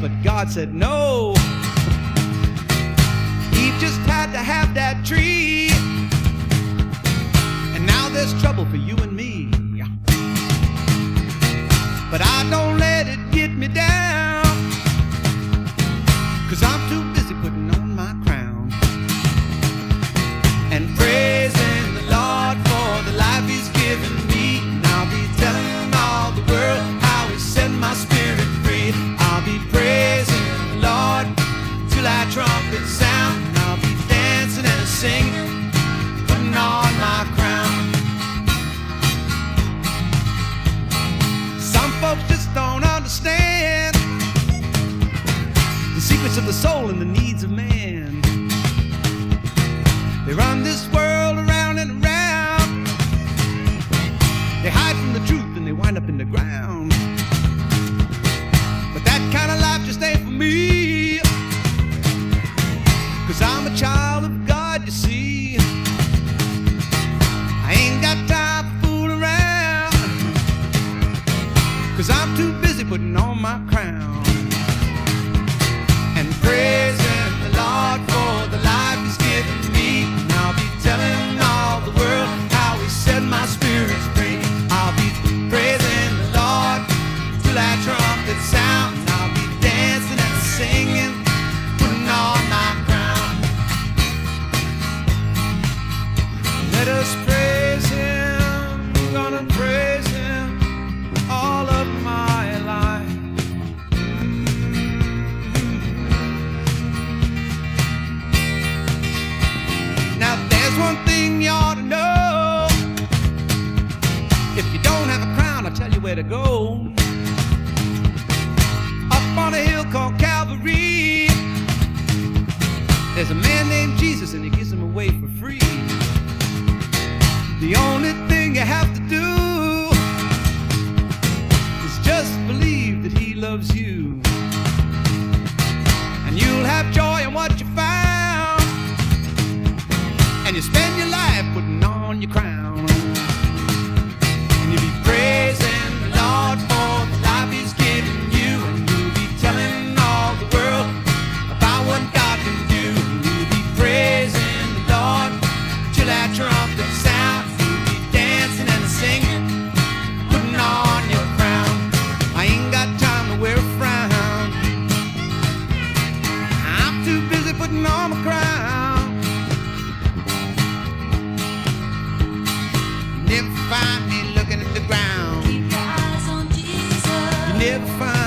but God said no. Eve just had to have that tree. And now there's trouble for you and me. But I don't let it get me down. Cause I'm folks just don't understand the secrets of the soul and the needs of man. They run this world around and around. They hide from the truth and they wind up in the ground. But that kind of life just too busy putting on my crown. And praising where to go. Up on a hill called Calvary. There's a man named Jesus and he gives him away for free. The only thing you have to do is just believe that he loves you. never find